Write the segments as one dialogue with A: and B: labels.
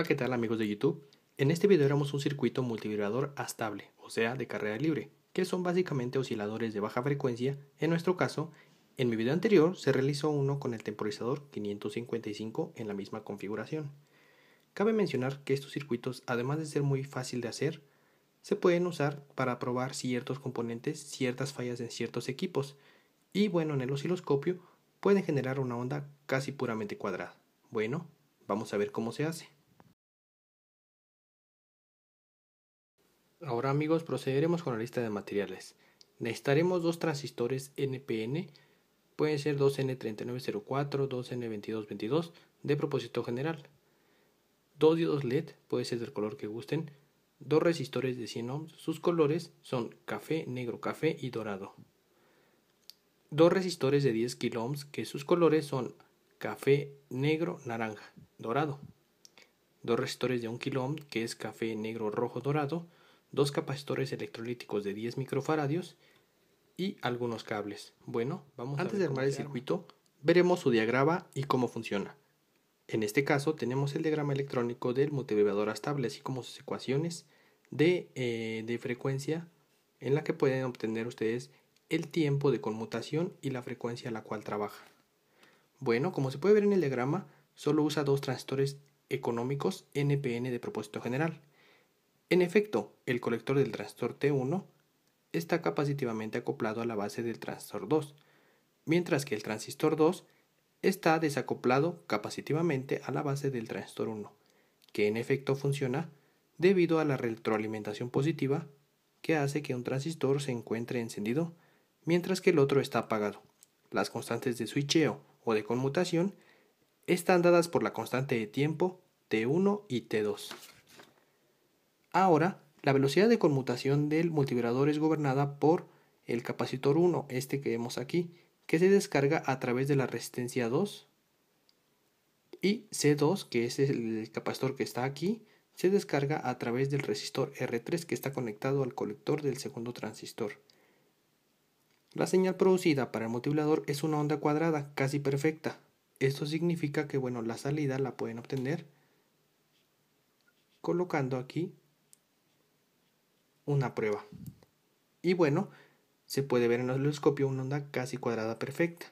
A: Hola, ¿qué tal amigos de YouTube? En este video haremos un circuito multivibrador astable, o sea, de carrera libre, que son básicamente osciladores de baja frecuencia. En nuestro caso, en mi video anterior se realizó uno con el temporizador 555 en la misma configuración. Cabe mencionar que estos circuitos, además de ser muy fácil de hacer, se pueden usar para probar ciertos componentes, ciertas fallas en ciertos equipos, y bueno, en el osciloscopio pueden generar una onda casi puramente cuadrada. Bueno, vamos a ver cómo se hace. Ahora amigos procederemos con la lista de materiales. Necesitaremos dos transistores NPN, pueden ser 2N3904, 2N2222 de propósito general. Dos diodos LED, puede ser del color que gusten. Dos resistores de 100 ohms, sus colores son café, negro, café y dorado. Dos resistores de 10 kilo ohms, que sus colores son café, negro, naranja, dorado. Dos resistores de 1 kilo ohm, que es café, negro, rojo, dorado dos capacitores electrolíticos de 10 microfaradios y algunos cables. Bueno, vamos Antes de armar el circuito, veremos su diagrama y cómo funciona. En este caso tenemos el diagrama electrónico del multivibrador estable, así como sus ecuaciones de, eh, de frecuencia en la que pueden obtener ustedes el tiempo de conmutación y la frecuencia a la cual trabaja. Bueno, como se puede ver en el diagrama, solo usa dos transistores económicos NPN de propósito general. En efecto, el colector del transistor T1 está capacitivamente acoplado a la base del transistor 2, mientras que el transistor 2 está desacoplado capacitivamente a la base del transistor 1, que en efecto funciona debido a la retroalimentación positiva que hace que un transistor se encuentre encendido mientras que el otro está apagado. Las constantes de switcheo o de conmutación están dadas por la constante de tiempo T1 y T2. Ahora, la velocidad de conmutación del multivibrador es gobernada por el capacitor 1, este que vemos aquí, que se descarga a través de la resistencia 2 y C2, que es el capacitor que está aquí, se descarga a través del resistor R3 que está conectado al colector del segundo transistor. La señal producida para el multivibrador es una onda cuadrada casi perfecta. Esto significa que bueno, la salida la pueden obtener colocando aquí una prueba. Y bueno, se puede ver en el osciloscopio una onda casi cuadrada perfecta.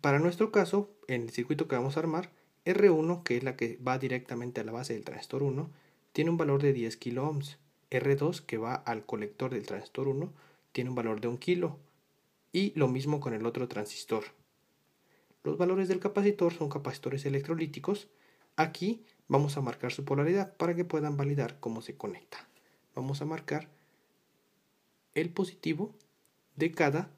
A: Para nuestro caso, en el circuito que vamos a armar, R1, que es la que va directamente a la base del transistor 1, tiene un valor de 10 kilo ohms. R2, que va al colector del transistor 1, tiene un valor de 1 kilo. Y lo mismo con el otro transistor. Los valores del capacitor son capacitores electrolíticos. Aquí vamos a marcar su polaridad para que puedan validar cómo se conecta vamos a marcar el positivo de cada,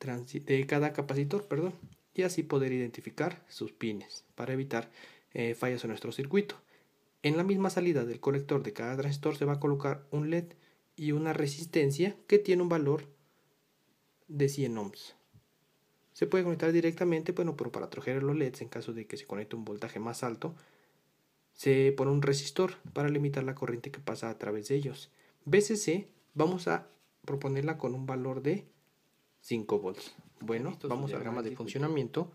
A: de cada capacitor, perdón, y así poder identificar sus pines para evitar eh, fallas en nuestro circuito. En la misma salida del colector de cada transistor se va a colocar un LED y una resistencia que tiene un valor de 100 ohms. Se puede conectar directamente, bueno, pero para trojear los LEDs en caso de que se conecte un voltaje más alto, se pone un resistor para limitar la corriente que pasa a través de ellos. BCC vamos a proponerla con un valor de 5 volts. Bueno, vamos al gama de funcionamiento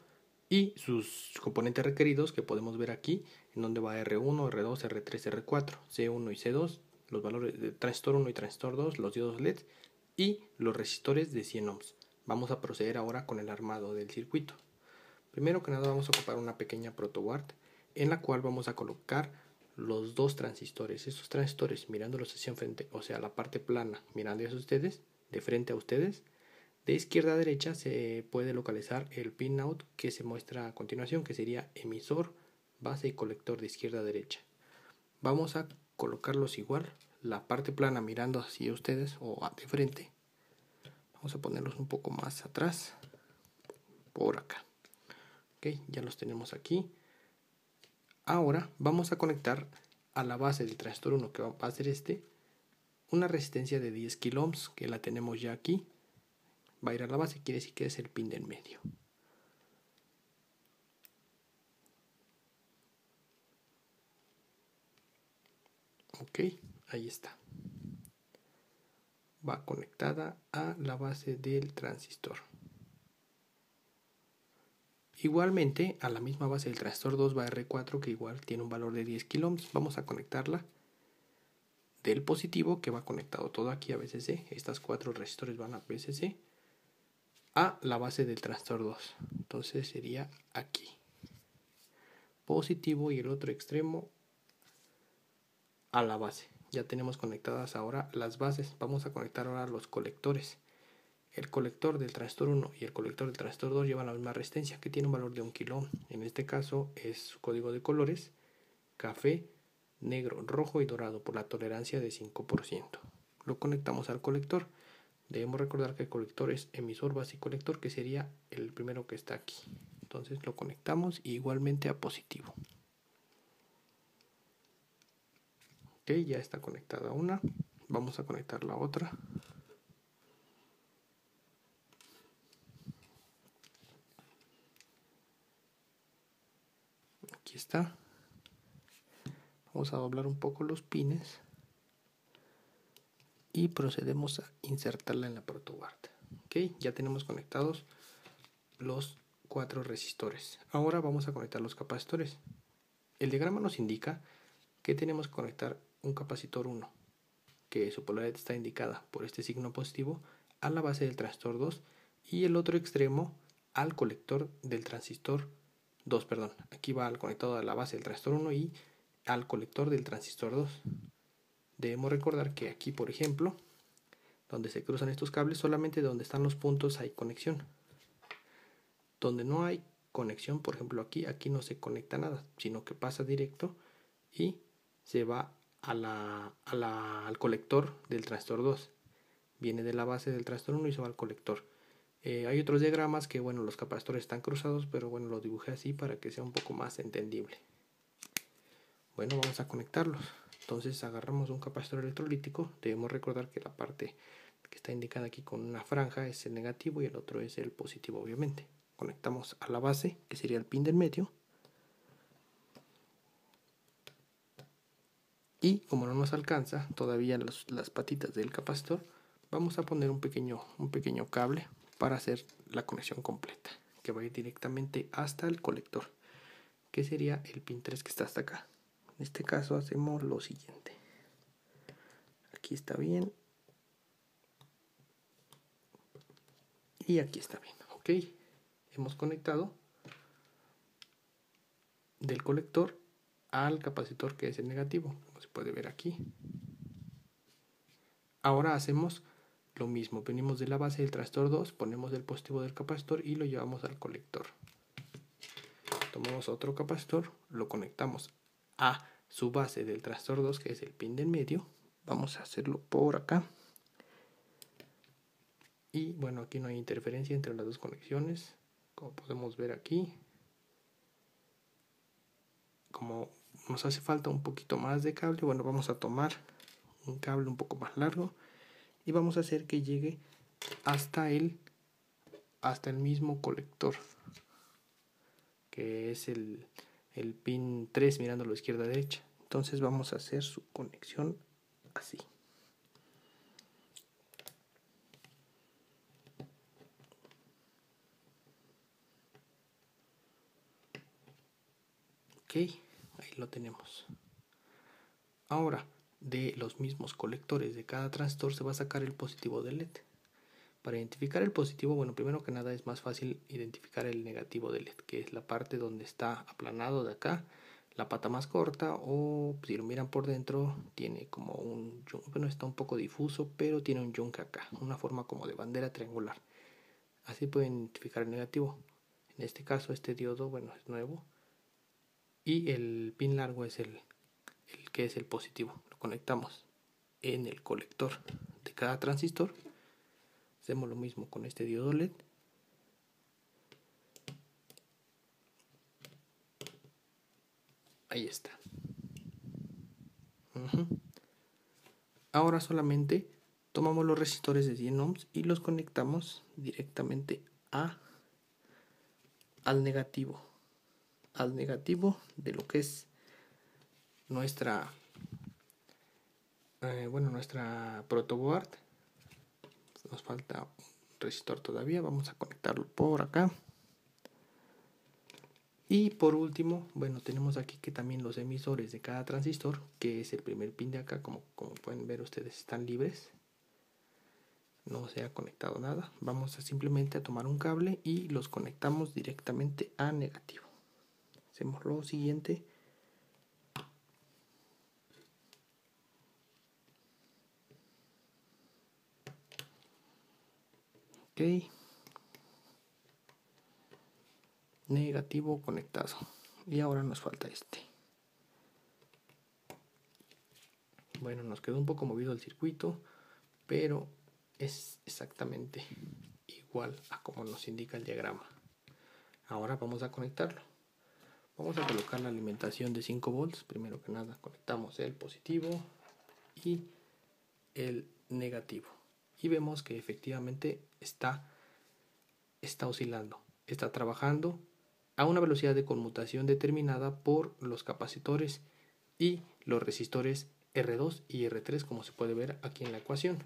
A: y sus componentes requeridos que podemos ver aquí, en donde va R1, R2, R3, R4, C1 y C2, los valores de transistor 1 y transistor 2, los diodos LED y los resistores de 100 ohms. Vamos a proceder ahora con el armado del circuito. Primero que nada vamos a ocupar una pequeña protoboard en la cual vamos a colocar los dos transistores. Estos transistores mirándolos hacia enfrente, o sea, la parte plana mirando hacia ustedes, de frente a ustedes. De izquierda a derecha se puede localizar el pin out que se muestra a continuación, que sería emisor, base y colector de izquierda a derecha. Vamos a colocarlos igual, la parte plana mirando hacia ustedes o de frente. Vamos a ponerlos un poco más atrás, por acá. Ok, ya los tenemos aquí. Ahora vamos a conectar a la base del transistor 1 que va a ser este. Una resistencia de 10 kilo ohms que la tenemos ya aquí. Va a ir a la base quiere decir que es el pin del medio. Ok ahí está. Va conectada a la base del transistor Igualmente, a la misma base del transistor 2 va R4 que igual tiene un valor de 10 kilo Vamos a conectarla del positivo que va conectado todo aquí a VCC. Estas cuatro resistores van a VCC a la base del transistor 2. Entonces sería aquí. Positivo y el otro extremo a la base. Ya tenemos conectadas ahora las bases. Vamos a conectar ahora los colectores. El colector del transistor 1 y el colector del transistor 2 llevan la misma resistencia que tiene un valor de 1 kilo. En este caso es su código de colores café, negro, rojo y dorado por la tolerancia de 5%. Lo conectamos al colector. Debemos recordar que el colector es emisor base colector que sería el primero que está aquí. Entonces lo conectamos igualmente a positivo. Ok, ya está conectada una. Vamos a conectar la otra. Aquí está. Vamos a doblar un poco los pines y procedemos a insertarla en la protoboard. Ok, ya tenemos conectados los cuatro resistores. Ahora vamos a conectar los capacitores. El diagrama nos indica que tenemos que conectar un capacitor 1, que su polaridad está indicada por este signo positivo, a la base del transistor 2 y el otro extremo al colector del transistor 2, perdón. Aquí va al conectado a la base del transistor 1 y al colector del transistor 2. Debemos recordar que aquí, por ejemplo, donde se cruzan estos cables, solamente donde están los puntos hay conexión. Donde no hay conexión, por ejemplo aquí, aquí no se conecta nada, sino que pasa directo y se va al colector del transistor 2. Viene de la base del transistor 1 y se va al colector. Eh, hay otros diagramas que, bueno, los capacitores están cruzados, pero bueno, lo dibujé así para que sea un poco más entendible. Bueno, vamos a conectarlos. Entonces agarramos un capacitor electrolítico. Debemos recordar que la parte que está indicada aquí con una franja es el negativo y el otro es el positivo, obviamente conectamos a la base, que sería el pin del medio. Y como no nos alcanza todavía las patitas del capacitor, vamos a poner un pequeño, un pequeño cable para hacer la conexión completa, que va directamente hasta el colector, que sería el pin 3 que está hasta acá. En este caso hacemos lo siguiente. Aquí está bien. Y aquí está bien, ok hemos conectado del colector al capacitor que es el negativo, como se puede ver aquí. Ahora hacemos lo mismo, venimos de la base del transistor 2, ponemos el positivo del capacitor y lo llevamos al colector. Tomamos otro capacitor, lo conectamos a su base del transistor 2, que es el pin del medio. Vamos a hacerlo por acá. Y bueno, aquí no hay interferencia entre las dos conexiones como podemos ver aquí como nos hace falta un poquito más de cable bueno vamos a tomar un cable un poco más largo y vamos a hacer que llegue hasta el hasta el mismo colector que es el, el pin 3 mirándolo izquierda derecha entonces vamos a hacer su conexión así Ok, ahí lo tenemos. Ahora, de los mismos colectores de cada transistor se va a sacar el positivo del LED. Para identificar el positivo, bueno, primero que nada es más fácil identificar el negativo del LED, que es la parte donde está aplanado de acá, la pata más corta, o si lo miran por dentro, tiene como un, bueno, está un poco difuso, pero tiene un yunque acá, una forma como de bandera triangular. Así pueden identificar el negativo. En este caso, este diodo, bueno, es nuevo, y el pin largo es el, el que es el positivo. Conectamos en el colector de cada transistor. Hacemos lo mismo con este diodo LED. Ahí está. Ahora solamente tomamos los resistores de 100 ohms y los conectamos directamente a al negativo al negativo de lo que es nuestra eh, bueno nuestra protoboard nos falta un resistor todavía vamos a conectarlo por acá Y por último, bueno, tenemos aquí que también los emisores de cada transistor, que es el primer pin de acá, como, como pueden ver ustedes, están libres. No se ha conectado nada. Vamos a simplemente tomar un cable y los conectamos directamente a negativo. Hacemos lo siguiente. Negativo conectado. Y ahora nos falta este. Bueno nos quedó un poco movido el circuito pero es exactamente igual a como nos indica el diagrama. Ahora vamos a conectarlo. Vamos a colocar la alimentación de 5 volts. Primero que nada conectamos el positivo y el negativo y vemos que efectivamente está está oscilando está trabajando a una velocidad de conmutación determinada por los capacitores y los resistores R2 y R3 como se puede ver aquí en la ecuación.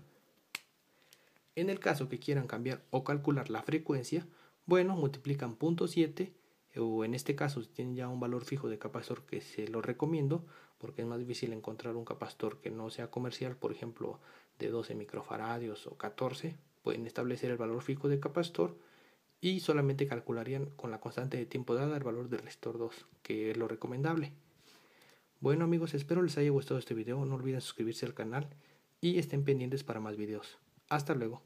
A: En el caso que quieran cambiar o calcular la frecuencia, bueno, multiplican 0.7 o en este caso si tienen ya un valor fijo de capacitor que se lo recomiendo porque es más difícil encontrar un capacitor que no sea comercial, por ejemplo de 12 microfaradios o 14, pueden establecer el valor fijo de capacitor y solamente calcularían con la constante de tiempo dada el valor del resistor 2, que es lo recomendable. Bueno amigos, espero les haya gustado este video, no olviden suscribirse al canal y estén pendientes para más videos. Hasta luego.